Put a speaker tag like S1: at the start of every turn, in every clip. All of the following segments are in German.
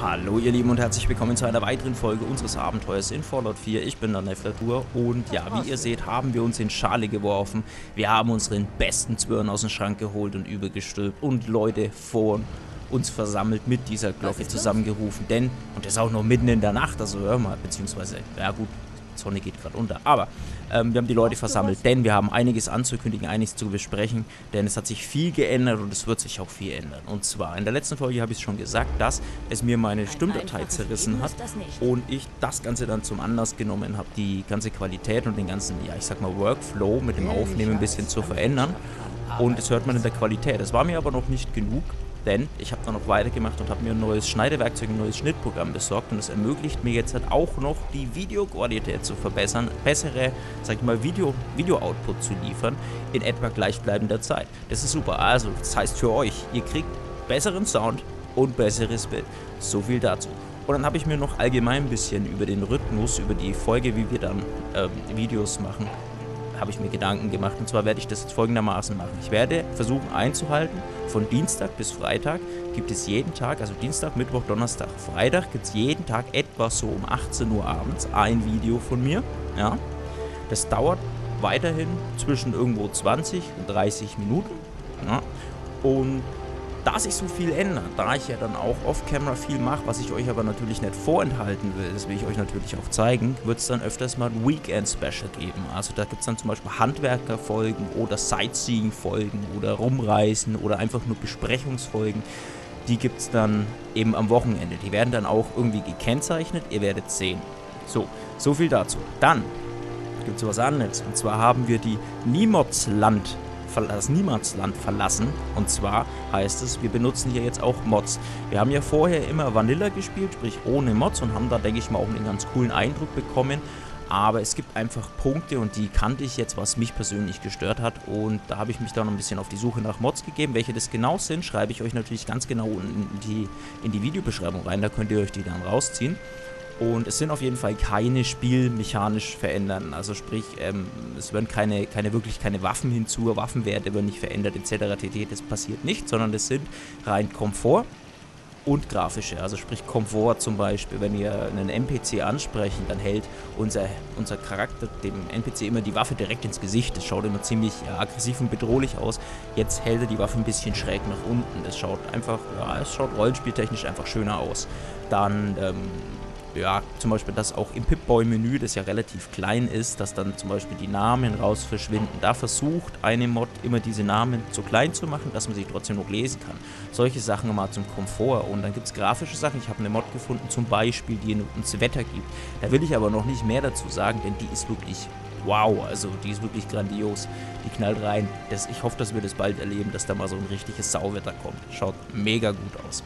S1: Hallo ihr Lieben und herzlich willkommen zu einer weiteren Folge unseres Abenteuers in Fallout 4. Ich bin der Neflatur und ja, wie ihr seht, haben wir uns in Schale geworfen. Wir haben unseren besten Zwirn aus dem Schrank geholt und übergestülpt und Leute vor uns versammelt mit dieser Glocke zusammengerufen. Denn, und das auch noch mitten in der Nacht, also hör mal, beziehungsweise, ja gut, Sonne geht gerade unter. Aber ähm, wir haben die Leute versammelt, denn wir haben einiges anzukündigen, einiges zu besprechen, denn es hat sich viel geändert und es wird sich auch viel ändern. Und zwar, in der letzten Folge habe ich es schon gesagt, dass es mir meine Stimmdatei zerrissen hat und ich das Ganze dann zum Anlass genommen habe, die ganze Qualität und den ganzen, ja ich sag mal, Workflow mit dem Aufnehmen ein bisschen zu verändern. Und das hört man in der Qualität. Das war mir aber noch nicht genug. Denn ich habe dann noch weitergemacht und habe mir ein neues Schneidewerkzeug, ein neues Schnittprogramm besorgt und das ermöglicht mir jetzt halt auch noch die Videoqualität zu verbessern, bessere, sag ich mal, Video, Video-Output zu liefern in etwa gleichbleibender Zeit. Das ist super. Also, das heißt für euch, ihr kriegt besseren Sound und besseres Bild. So viel dazu. Und dann habe ich mir noch allgemein ein bisschen über den Rhythmus, über die Folge, wie wir dann ähm, Videos machen, habe ich mir Gedanken gemacht. Und zwar werde ich das jetzt folgendermaßen machen. Ich werde versuchen einzuhalten, von Dienstag bis Freitag gibt es jeden Tag, also Dienstag, Mittwoch, Donnerstag, Freitag gibt es jeden Tag etwa so um 18 Uhr abends ein Video von mir. Ja, das dauert weiterhin zwischen irgendwo 20 und 30 Minuten. Ja, und da sich so viel ändert, da ich ja dann auch off-camera viel mache, was ich euch aber natürlich nicht vorenthalten will, das will ich euch natürlich auch zeigen, wird es dann öfters mal ein Weekend-Special geben. Also da gibt es dann zum Beispiel Handwerker-Folgen oder Sightseeing-Folgen oder Rumreisen oder einfach nur Besprechungsfolgen. Die gibt es dann eben am Wochenende. Die werden dann auch irgendwie gekennzeichnet, ihr werdet sehen. So, so viel dazu. Dann gibt es was anderes. Und zwar haben wir die Niemotsland das Niemandsland verlassen. Und zwar heißt es, wir benutzen hier jetzt auch Mods. Wir haben ja vorher immer Vanilla gespielt, sprich ohne Mods und haben da, denke ich mal, auch einen ganz coolen Eindruck bekommen. Aber es gibt einfach Punkte und die kannte ich jetzt, was mich persönlich gestört hat. Und da habe ich mich dann ein bisschen auf die Suche nach Mods gegeben. Welche das genau sind, schreibe ich euch natürlich ganz genau in die, in die Videobeschreibung rein. Da könnt ihr euch die dann rausziehen. Und es sind auf jeden Fall keine spielmechanisch verändern. Also sprich, ähm, es werden keine, keine wirklich keine Waffen hinzu, Waffenwerte werden nicht verändert etc. tt. Das passiert nicht, sondern das sind rein Komfort und grafische. Also sprich Komfort zum Beispiel, wenn wir einen NPC ansprechen, dann hält unser, unser Charakter dem NPC immer die Waffe direkt ins Gesicht. Das schaut immer ziemlich ja, aggressiv und bedrohlich aus. Jetzt hält er die Waffe ein bisschen schräg nach unten. Das schaut einfach, ja, es schaut rollenspieltechnisch einfach schöner aus. Dann ähm, ja, zum Beispiel, dass auch im Pip-Boy-Menü, das ja relativ klein ist, dass dann zum Beispiel die Namen raus verschwinden. Da versucht eine Mod immer diese Namen so klein zu machen, dass man sie trotzdem noch lesen kann. Solche Sachen mal zum Komfort. Und dann gibt es grafische Sachen. Ich habe eine Mod gefunden, zum Beispiel, die uns Wetter gibt. Da will ich aber noch nicht mehr dazu sagen, denn die ist wirklich wow. Also die ist wirklich grandios. Die knallt rein. Das, ich hoffe, dass wir das bald erleben, dass da mal so ein richtiges Sauwetter kommt. Schaut mega gut aus.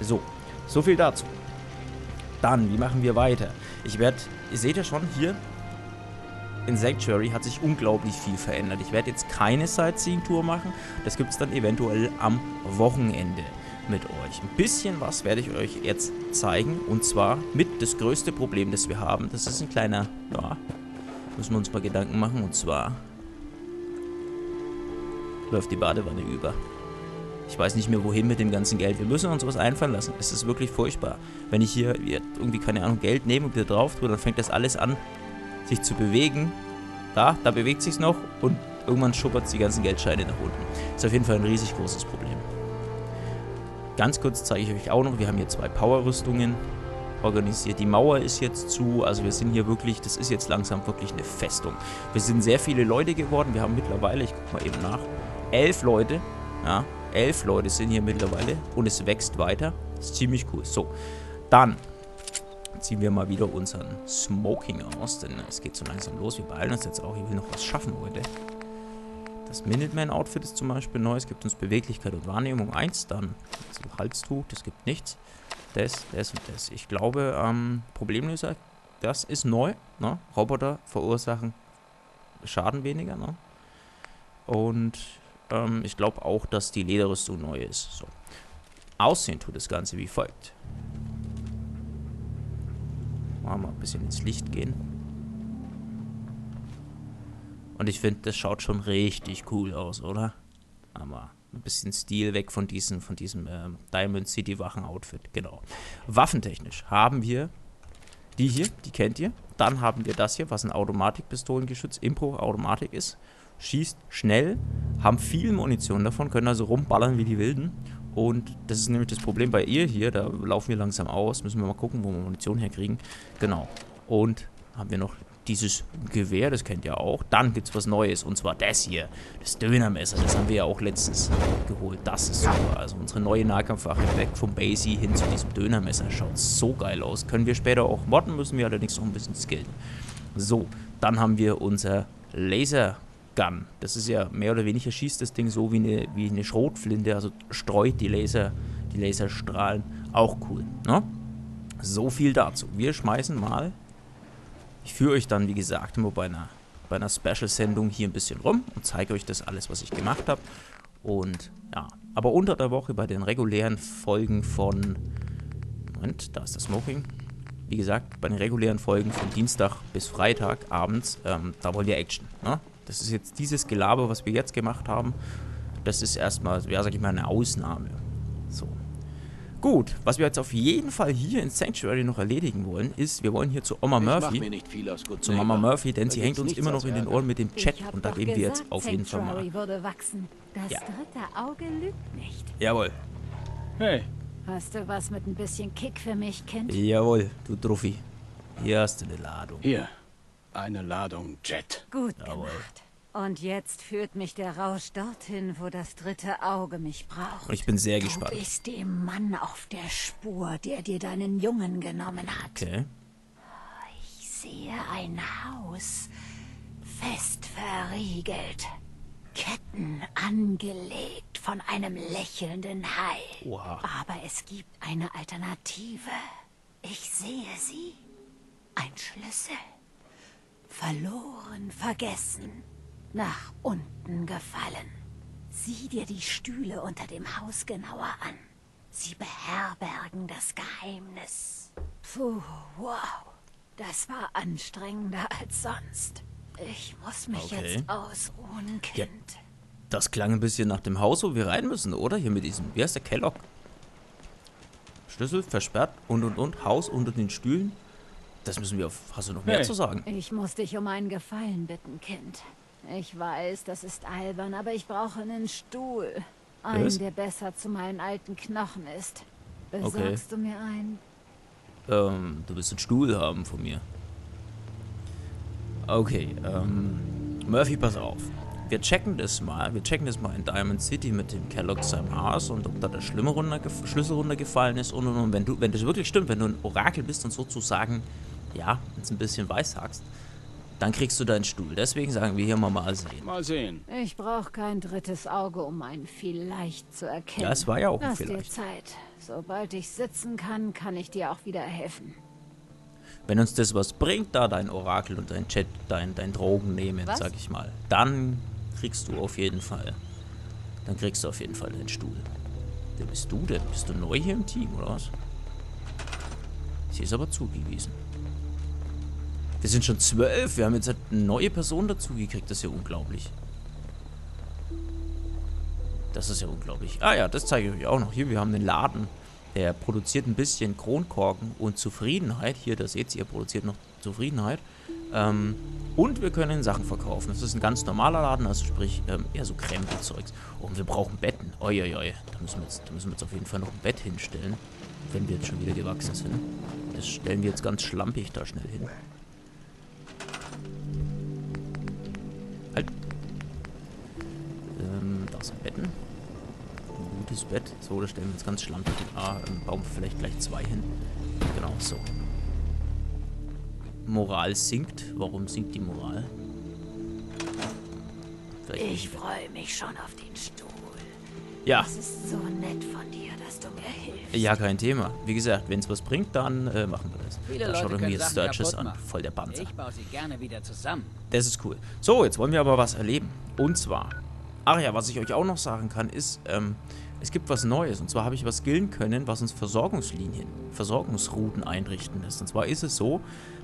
S1: So, so viel dazu. Dann, wie machen wir weiter? Ich werde, ihr seht ja schon hier, in Sanctuary hat sich unglaublich viel verändert. Ich werde jetzt keine Sightseeing-Tour machen. Das gibt es dann eventuell am Wochenende mit euch. Ein bisschen was werde ich euch jetzt zeigen. Und zwar mit das größte Problem, das wir haben. Das ist ein kleiner, ja, müssen wir uns mal Gedanken machen. Und zwar läuft die Badewanne über. Ich weiß nicht mehr wohin mit dem ganzen Geld. Wir müssen uns was einfallen lassen. Es ist wirklich furchtbar. Wenn ich hier irgendwie, keine Ahnung, Geld nehme und wieder drauf tue, dann fängt das alles an, sich zu bewegen. Da, da bewegt sich noch und irgendwann schuppert die ganzen Geldscheine nach unten. Ist auf jeden Fall ein riesig großes Problem. Ganz kurz zeige ich euch auch noch, wir haben hier zwei Power-Rüstungen organisiert. Die Mauer ist jetzt zu, also wir sind hier wirklich, das ist jetzt langsam wirklich eine Festung. Wir sind sehr viele Leute geworden, wir haben mittlerweile, ich gucke mal eben nach, elf Leute, ja, elf Leute sind hier mittlerweile und es wächst weiter. Das ist ziemlich cool. So, dann ziehen wir mal wieder unseren Smoking aus, denn es geht so langsam los. Wir beeilen uns jetzt auch. Ich will noch was schaffen heute. Das Minuteman-Outfit ist zum Beispiel neu. Es gibt uns Beweglichkeit und Wahrnehmung 1. Dann das Halstuch, das gibt nichts. Das, das und das. Ich glaube, ähm, Problemlöser, das ist neu. Ne? Roboter verursachen Schaden weniger. Ne? Und ähm, ich glaube auch, dass die Lederrüstung neu ist. So. Aussehen tut das Ganze wie folgt. Mal ein bisschen ins Licht gehen. Und ich finde, das schaut schon richtig cool aus, oder? Aber ein bisschen Stil weg von diesem, von diesem äh, Diamond City Wachen-Outfit. Genau. Waffentechnisch haben wir die hier, die kennt ihr. Dann haben wir das hier, was ein Automatikpistolengeschütz, Impro-Automatik ist. Schießt schnell, haben viel Munition davon, können also rumballern wie die Wilden. Und das ist nämlich das Problem bei ihr hier, da laufen wir langsam aus. Müssen wir mal gucken, wo wir Munition herkriegen. Genau. Und haben wir noch dieses Gewehr, das kennt ihr auch. Dann gibt es was Neues und zwar das hier, das Dönermesser. Das haben wir ja auch letztens geholt. Das ist super. Also unsere neue Nahkampfwaffe weg vom Basie hin zu diesem Dönermesser. Schaut so geil aus. Können wir später auch modden, müssen wir allerdings noch ein bisschen skillen. So, dann haben wir unser Lasergun. Das ist ja mehr oder weniger schießt das Ding so wie eine, wie eine Schrotflinte, also streut die Laser, die Laserstrahlen. Auch cool, ne? So viel dazu. Wir schmeißen mal ich führe euch dann, wie gesagt, immer bei einer, bei einer Special-Sendung hier ein bisschen rum und zeige euch das alles, was ich gemacht habe. Und ja, aber unter der Woche bei den regulären Folgen von. Moment, da ist das Smoking. Wie gesagt, bei den regulären Folgen von Dienstag bis Freitag abends, ähm, da wollen wir Action. Ne? Das ist jetzt dieses Gelaber, was wir jetzt gemacht haben. Das ist erstmal, ja, sag ich mal, eine Ausnahme. So. Gut, was wir jetzt auf jeden Fall hier in Sanctuary noch erledigen wollen, ist, wir wollen hier zu Oma Murphy. Zu Mama Murphy, denn sie hängt uns immer noch in den Ohren mit dem Chat und da gehen wir jetzt auf jeden Fall mal.
S2: Würde wachsen. Das ja. dritte Auge lügt nicht.
S1: Jawohl.
S2: Hey. Hast du was mit ein bisschen Kick für mich, Kind?
S1: Jawohl, du Druffi. Hier hast du eine Ladung.
S3: Hier, eine Ladung Jet.
S2: Gut Jawohl. gemacht. Und jetzt führt mich der Rausch dorthin, wo das dritte Auge mich braucht.
S1: Und ich bin sehr gespannt.
S2: Du bist dem Mann auf der Spur, der dir deinen Jungen genommen hat.
S1: Okay.
S2: Ich sehe ein Haus, fest verriegelt. Ketten angelegt von einem lächelnden Hai.
S1: Wow.
S2: Aber es gibt eine Alternative. Ich sehe sie. Ein Schlüssel. Verloren, vergessen nach unten gefallen. Sieh dir die Stühle unter dem Haus genauer an. Sie beherbergen das Geheimnis. Puh, wow. Das war anstrengender als sonst. Ich muss mich okay. jetzt ausruhen, Kind. Ja,
S1: das klang ein bisschen nach dem Haus, wo wir rein müssen, oder? Hier mit diesem, wie heißt der, Kellogg? Schlüssel versperrt und und und, Haus unter den Stühlen. Das müssen wir auf. Hast du noch mehr hey. zu sagen?
S2: Ich muss dich um einen Gefallen bitten, Kind. Ich weiß, das ist albern, aber ich brauche einen Stuhl. Einen, Was? der besser zu meinen alten Knochen ist. Besorgst okay. du mir einen?
S1: Ähm, du willst einen Stuhl haben von mir. Okay, ähm, Murphy, pass auf. Wir checken das mal. Wir checken das mal in Diamond City mit dem Kellogg seinem Haus und ob da der Schlimme runter, Schlüssel runtergefallen ist und und und. Wenn, du, wenn das wirklich stimmt, wenn du ein Orakel bist und sozusagen, ja, jetzt ein bisschen weissagst, dann kriegst du deinen Stuhl. Deswegen sagen wir hier mal mal sehen.
S3: Mal sehen.
S2: Ich brauche kein drittes Auge, um ein vielleicht zu erkennen.
S1: Ja, es war ja auch
S2: ein
S1: Lass vielleicht.
S2: dir Zeit. Sobald ich sitzen kann, kann ich dir auch wieder helfen.
S1: Wenn uns das was bringt, da dein Orakel und dein Chat, dein, dein Drogen nehmen, was? sag ich mal, dann kriegst du auf jeden Fall, dann kriegst du auf jeden Fall deinen Stuhl. Wer bist du denn? Bist du neu hier im Team, oder was? Sie ist aber zugewiesen. Wir sind schon zwölf. Wir haben jetzt halt eine neue Person dazugekriegt. Das ist ja unglaublich. Das ist ja unglaublich. Ah ja, das zeige ich euch auch noch. Hier, wir haben den Laden. Der produziert ein bisschen Kronkorken und Zufriedenheit. Hier, da seht ihr, er produziert noch Zufriedenheit. Ähm, und wir können Sachen verkaufen. Das ist ein ganz normaler Laden, also sprich ähm, eher so Krempelzeugs. Und wir brauchen Betten. Uiuiui. Da da müssen wir jetzt auf jeden Fall noch ein Bett hinstellen. Wenn wir jetzt schon wieder gewachsen sind. Das stellen wir jetzt ganz schlampig da schnell hin. Sind Betten. Ein gutes Bett. So, da stellen wir uns ganz schlampig. Ah, ähm, bauen wir vielleicht gleich zwei hin. Genau, so. Moral sinkt. Warum sinkt die Moral?
S2: Vielleicht ich freue mich schon auf den Stuhl.
S1: Ja.
S2: Es ist so nett von dir, dass du mir hilfst.
S1: Ja, kein Thema. Wie gesagt, wenn es was bringt, dann äh, machen wir das. Viele da schaut euch mir Sturges an. Voll der Panzer.
S4: Ich baue sie gerne wieder zusammen.
S1: Das ist cool. So, jetzt wollen wir aber was erleben. Und zwar, ach ja, was ich euch auch noch sagen kann, ist, ähm, es gibt was Neues. Und zwar habe ich was skillen können, was uns Versorgungslinien, Versorgungsrouten einrichten lässt. Und zwar ist es so,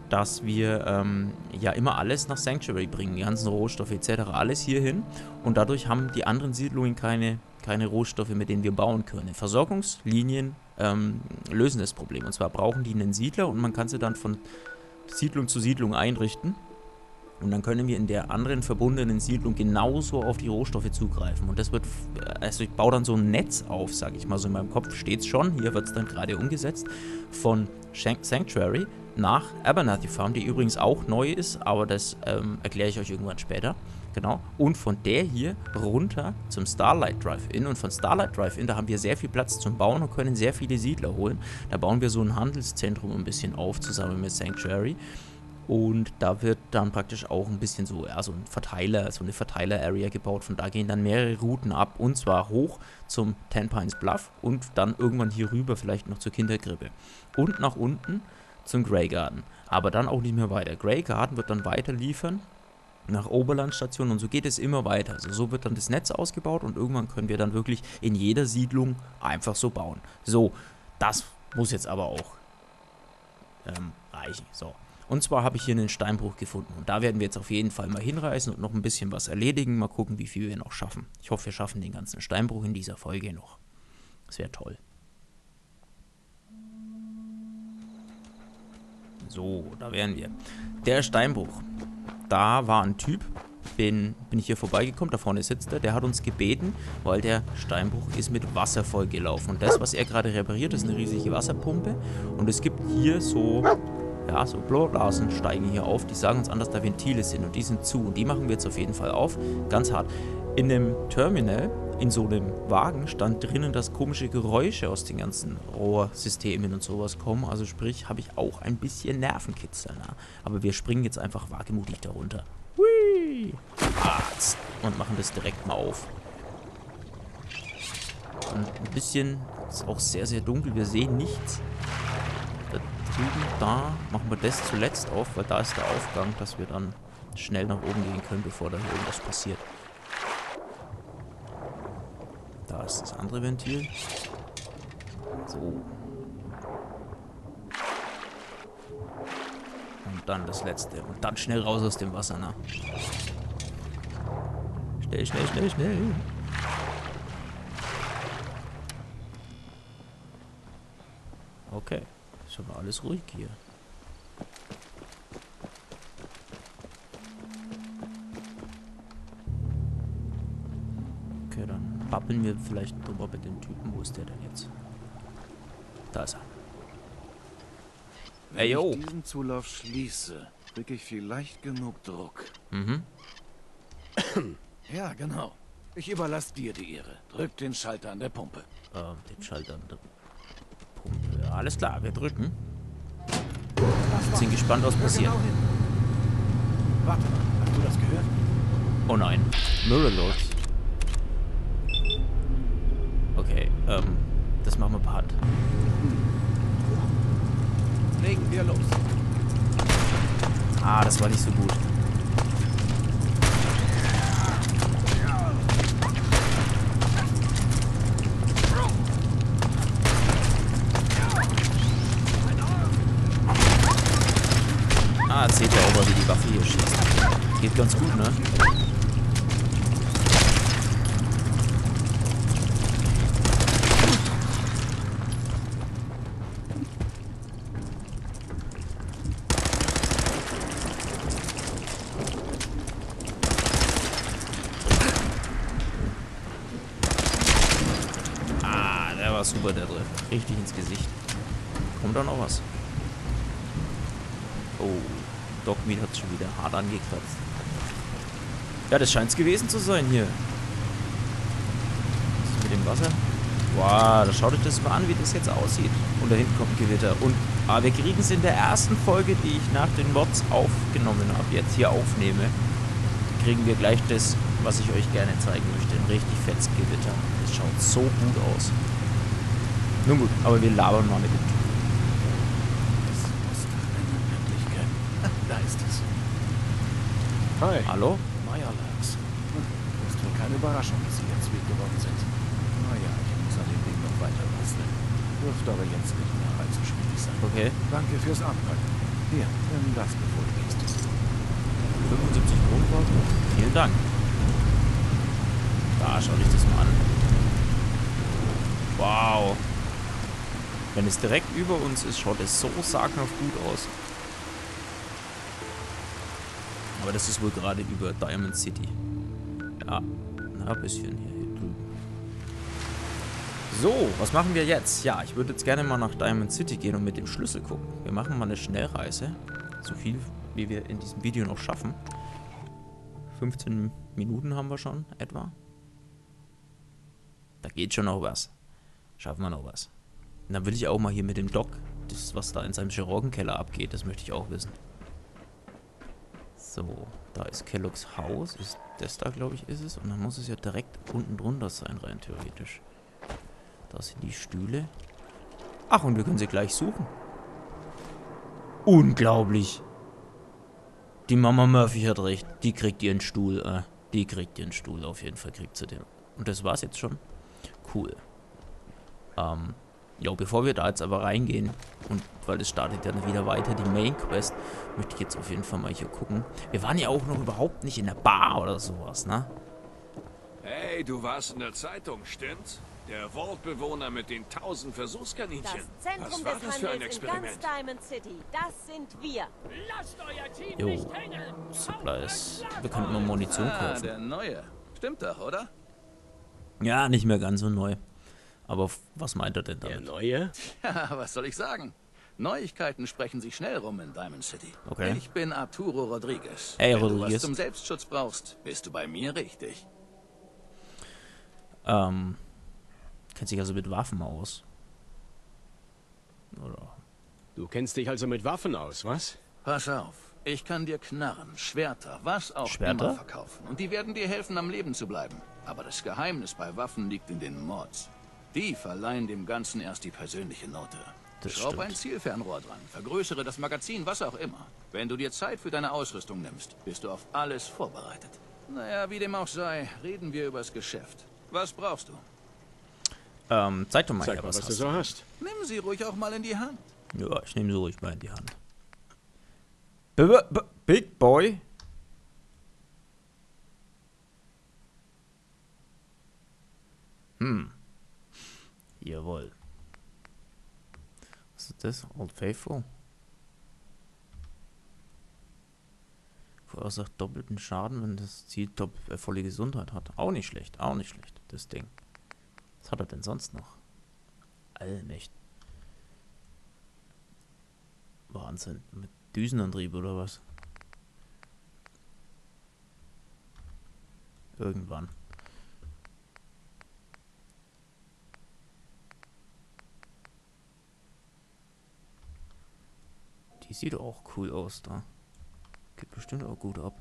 S1: dass wir ähm, ja immer alles nach Sanctuary bringen, die ganzen Rohstoffe etc., alles hierhin. Und dadurch haben die anderen Siedlungen keine, keine Rohstoffe, mit denen wir bauen können. Versorgungslinien ähm, lösen das Problem. Und zwar brauchen die einen Siedler und man kann sie dann von Siedlung zu Siedlung einrichten. Und dann können wir in der anderen verbundenen Siedlung genauso auf die Rohstoffe zugreifen. Und das wird, also ich baue dann so ein Netz auf, sage ich mal so in meinem Kopf, steht es schon, hier wird es dann gerade umgesetzt, von Sanctuary nach Abernathy Farm, die übrigens auch neu ist, aber das ähm, erkläre ich euch irgendwann später. Genau. Und von der hier runter zum Starlight Drive-In. Und von Starlight Drive-In, da haben wir sehr viel Platz zum Bauen und können sehr viele Siedler holen. Da bauen wir so ein Handelszentrum ein bisschen auf, zusammen mit Sanctuary. Und da wird dann praktisch auch ein bisschen so, ja, so ein Verteiler, so eine Verteiler-Area gebaut. Von da gehen dann mehrere Routen ab. Und zwar hoch zum Ten Pines Bluff und dann irgendwann hier rüber vielleicht noch zur Kindergrippe. Und nach unten zum Grey Garden. Aber dann auch nicht mehr weiter. Grey Garden wird dann weiter liefern nach Oberlandstation und so geht es immer weiter. Also so wird dann das Netz ausgebaut und irgendwann können wir dann wirklich in jeder Siedlung einfach so bauen. So, das muss jetzt aber auch ähm, reichen. So. Und zwar habe ich hier einen Steinbruch gefunden und da werden wir jetzt auf jeden Fall mal hinreisen und noch ein bisschen was erledigen. Mal gucken, wie viel wir noch schaffen. Ich hoffe, wir schaffen den ganzen Steinbruch in dieser Folge noch. Das wäre toll. So, da wären wir. Der Steinbruch da war ein Typ, bin, bin ich hier vorbeigekommen, da vorne sitzt er, der hat uns gebeten, weil der Steinbruch ist mit Wasser vollgelaufen. Und das, was er gerade repariert, ist eine riesige Wasserpumpe. Und es gibt hier so, ja, so Blutblasen steigen hier auf, die sagen uns an, dass da Ventile sind und die sind zu. Und die machen wir jetzt auf jeden Fall auf, ganz hart. In dem Terminal, in so einem Wagen, stand drinnen, dass komische Geräusche aus den ganzen Rohrsystemen und sowas kommen. Also sprich, habe ich auch ein bisschen Nervenkitzel. Na? Aber wir springen jetzt einfach wagemutig darunter. Hui! Und machen das direkt mal auf. Und ein bisschen, ist auch sehr, sehr dunkel. Wir sehen nichts. Da drüben, da machen wir das zuletzt auf, weil da ist der Aufgang, dass wir dann schnell nach oben gehen können, bevor da irgendwas passiert. Da ist das andere Ventil. So. Und dann das letzte. Und dann schnell raus aus dem Wasser, na. Schnell, schnell, schnell, schnell. Okay. Ist aber alles ruhig hier. babbeln wir vielleicht drüber mit dem Typen. Wo ist der denn jetzt? Da ist er.
S4: Wenn hey, yo. ich diesen Zulauf schließe, kriege ich vielleicht genug Druck. Mhm. ja, genau. Ich überlasse dir die Ehre. Drück den Schalter an der Pumpe.
S1: Äh, den Schalter an der Pumpe. Alles klar, wir drücken. Wir sind gespannt, was passiert. Genau
S4: Warte hast du das gehört?
S1: Oh nein. Mirror Lords. Okay, ähm, das machen wir per Hand.
S4: Legen wir los.
S1: Ah, das war nicht so gut. Seht ihr auch mal, wie die Waffe hier schießt. Geht ganz gut, ne? super, der trifft. Richtig ins Gesicht. Kommt da noch was? Dogmeat hat schon wieder hart angekratzt. Ja, das scheint es gewesen zu sein hier. Was ist mit dem Wasser? Wow, da schaut euch das mal an, wie das jetzt aussieht. Und da hinten kommt Gewitter. Und ah, wir kriegen es in der ersten Folge, die ich nach den Mods aufgenommen habe, jetzt hier aufnehme, kriegen wir gleich das, was ich euch gerne zeigen möchte. Ein richtig fettes Gewitter. Das schaut so gut aus. Nun gut, aber wir labern mal mit dem Typ.
S4: Das muss eine Möglichkeit. Da ist es.
S1: Hi. Hallo?
S4: Meyerlax. Ist wohl keine Überraschung, dass Sie jetzt wild geworden sind. Naja, ich weiter basteln. Dürfte aber jetzt nicht mehr allzu schwierig sein.
S1: Okay.
S4: Danke fürs Anpacken. Hier, nimm das, bevor du gehst.
S1: 75 Kronkorken. Vielen Dank. Da schau dich das mal an. Wow. Wenn es direkt über uns ist, schaut es so sagenhaft gut aus. Aber das ist wohl gerade über Diamond City. Ja, ein bisschen hier, hier drüben. So, was machen wir jetzt? Ja, ich würde jetzt gerne mal nach Diamond City gehen und mit dem Schlüssel gucken. Wir machen mal eine Schnellreise. So viel, wie wir in diesem Video noch schaffen. 15 Minuten haben wir schon, etwa. Da geht schon noch was. Schaffen wir noch was. Und dann will ich auch mal hier mit dem Doc, das, was da in seinem Chirurgenkeller abgeht, das möchte ich auch wissen. So, da ist Kelloggs Haus. Ist das da, glaube ich, ist es. Und dann muss es ja direkt unten drunter sein, rein theoretisch. Da sind die Stühle. Ach, und wir können sie gleich suchen. Unglaublich. Die Mama Murphy hat recht. Die kriegt ihren Stuhl. Äh, die kriegt ihren Stuhl. Auf jeden Fall kriegt sie den. Und das war's jetzt schon. Cool. Ähm, ja, bevor wir da jetzt aber reingehen, und weil es startet ja dann wieder weiter, die Main Quest, möchte ich jetzt auf jeden Fall mal hier gucken. Wir waren ja auch noch überhaupt nicht in der Bar oder sowas, ne?
S5: Hey, du warst in der Zeitung, stimmt's? Der Vault-Bewohner mit den tausend Versuchskaninchen.
S6: Das Zentrum
S5: Was war
S6: des
S5: das für ein
S6: Handels in ganz
S5: Experiment?
S6: Diamond City. Das sind wir.
S1: Jo, Supplies. Wir könnten mal Munition
S3: Ah,
S1: kaufen.
S3: der Neue. Stimmt doch, oder?
S1: Ja, nicht mehr ganz so neu. Aber was meint er denn
S3: Der
S1: damit?
S3: Neue? Ja, was soll ich sagen? Neuigkeiten sprechen sich schnell rum in Diamond City.
S1: Okay.
S3: Ich bin Arturo Rodriguez.
S1: Hey,
S3: Wenn du
S1: Rodriguez.
S3: was zum Selbstschutz brauchst, bist du bei mir richtig.
S1: Ähm, kennt sich also mit Waffen aus. Oder?
S7: Du kennst dich also mit Waffen aus, was?
S3: Pass auf. Ich kann dir Knarren, Schwerter, was auch
S1: Schwerter?
S3: immer verkaufen. Und die werden dir helfen, am Leben zu bleiben. Aber das Geheimnis bei Waffen liegt in den Mods. Die verleihen dem Ganzen erst die persönliche Note.
S1: Das
S3: Schraub
S1: stimmt.
S3: ein Zielfernrohr dran, vergrößere das Magazin, was auch immer. Wenn du dir Zeit für deine Ausrüstung nimmst, bist du auf alles vorbereitet. Naja, wie dem auch sei, reden wir übers Geschäft. Was brauchst du?
S1: Ähm, zeig doch mal
S7: Zeig
S1: her,
S7: mal,
S1: was,
S7: was, du so hast.
S3: Nimm sie ruhig auch mal in die Hand.
S1: Ja, ich nehme sie ruhig mal in die Hand. B -b -b Big Boy? Hm. Jawohl. Was ist das? Old Faithful? Verursacht doppelten Schaden, wenn das Ziel dopp äh, volle Gesundheit hat. Auch nicht schlecht, auch nicht schlecht, das Ding. Was hat er denn sonst noch? Allmächt. Wahnsinn. Mit Düsenantrieb oder was? Irgendwann. Die sieht auch cool aus da. Geht bestimmt auch gut ab.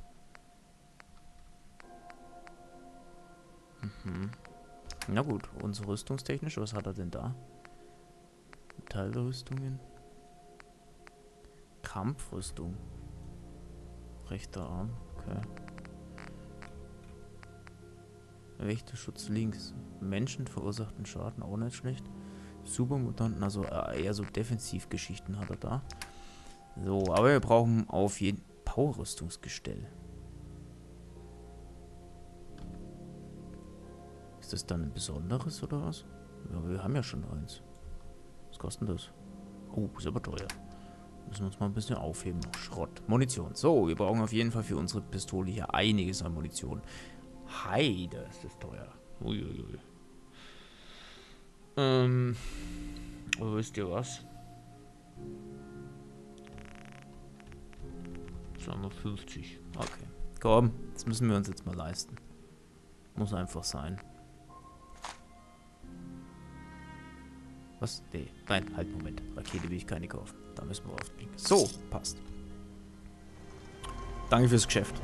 S1: Mhm. Na gut, unsere rüstungstechnisch, was hat er denn da? Metallrüstungen. Kampfrüstung. Rechter Arm, okay. Wächterschutz links. Menschen verursachten Schaden, auch nicht schlecht. Supermutanten, also äh, eher so Defensivgeschichten hat er da. So, aber wir brauchen auf jeden Power-Rüstungsgestell. Ist das dann ein besonderes oder was? Ja, wir haben ja schon eins. Was kostet das? Oh, ist aber teuer. Müssen wir uns mal ein bisschen aufheben. Schrott. Munition. So, wir brauchen auf jeden Fall für unsere Pistole hier einiges an Munition. Heide, ist das teuer. Uiuiui. Ähm. Aber wisst ihr was? 250. Okay. Komm, das müssen wir uns jetzt mal leisten. Muss einfach sein. Was? Nee. Nein, halt, Moment. Rakete will ich keine kaufen. Da müssen wir aufbringen. So, passt. Danke fürs Geschäft.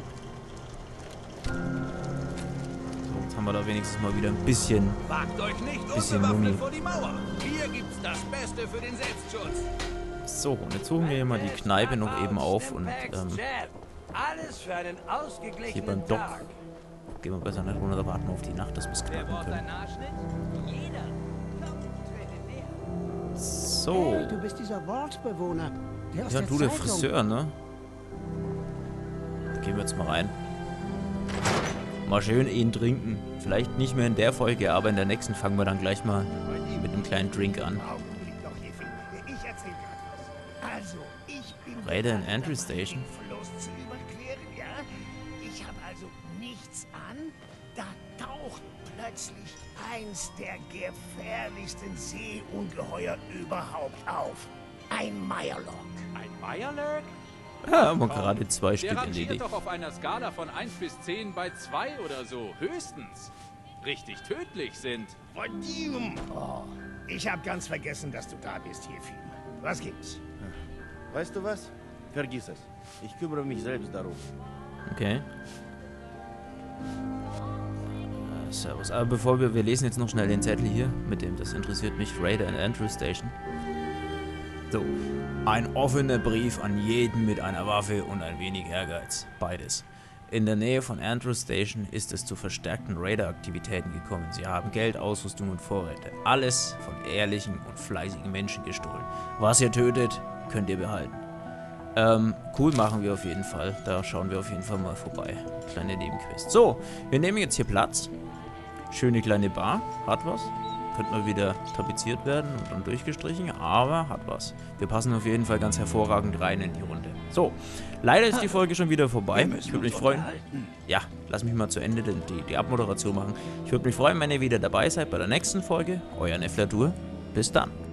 S1: So, jetzt haben wir da wenigstens mal wieder ein bisschen.
S5: Wagt euch nicht
S1: Bisschen
S5: unbewaffnet vor die Mauer. Hier gibt's das Beste für den Selbstschutz.
S1: So, und jetzt suchen wir hier mal die Kneipe noch eben auf und ähm,
S8: Alles für einen ausgeglichenen
S1: hier beim Dock
S8: Tag.
S1: gehen wir besser nicht runter, warten auf die Nacht, dass wir es knacken können. So.
S9: Hey, du bist dieser Wortbewohner. Der aus
S1: Ja, du, der. Friseur, ne? Gehen wir jetzt mal rein. Mal schön ihn trinken. Vielleicht nicht mehr in der Folge, aber in der nächsten fangen wir dann gleich mal mit einem kleinen Drink an. Rede in Andrew Station.
S10: den Fluss zu überqueren, ja? Ich habe also nichts an. Da taucht plötzlich eins der gefährlichsten Seeungeheuer überhaupt auf. Ein Meierlock.
S11: Ein Meierlurk?
S1: Ja, haben wir gerade zwei
S11: Der
S1: Stück
S11: rangiert
S1: erledigt.
S11: doch auf einer Skala von 1 bis 10 bei 2 oder so, höchstens. Richtig tödlich sind.
S10: Vadium. Oh, ich habe ganz vergessen, dass du da bist, Jeffy. Was gibt's?
S12: Weißt du was? Vergiss es. Ich kümmere mich selbst darum.
S1: Okay. Äh, servus. Aber bevor wir, wir lesen jetzt noch schnell den Zettel hier, mit dem, das interessiert mich, Raider in Andrew Station. So. Ein offener Brief an jeden mit einer Waffe und ein wenig Ehrgeiz. Beides. In der Nähe von Andrew Station ist es zu verstärkten Raider-Aktivitäten gekommen. Sie haben Geld, Ausrüstung und Vorräte. Alles von ehrlichen und fleißigen Menschen gestohlen. Was ihr tötet, könnt ihr behalten. Ähm, cool machen wir auf jeden Fall. Da schauen wir auf jeden Fall mal vorbei. Kleine Nebenquest. So, wir nehmen jetzt hier Platz. Schöne kleine Bar. Hat was. Könnte mal wieder tapeziert werden und dann durchgestrichen, aber hat was. Wir passen auf jeden Fall ganz hervorragend rein in die Runde. So, leider ist die Folge schon wieder vorbei. Ich würde mich freuen. Ja, lass mich mal zu Ende die, die, Abmoderation machen. Ich würde mich freuen, wenn ihr wieder dabei seid bei der nächsten Folge. Euer Nefladur. Bis dann.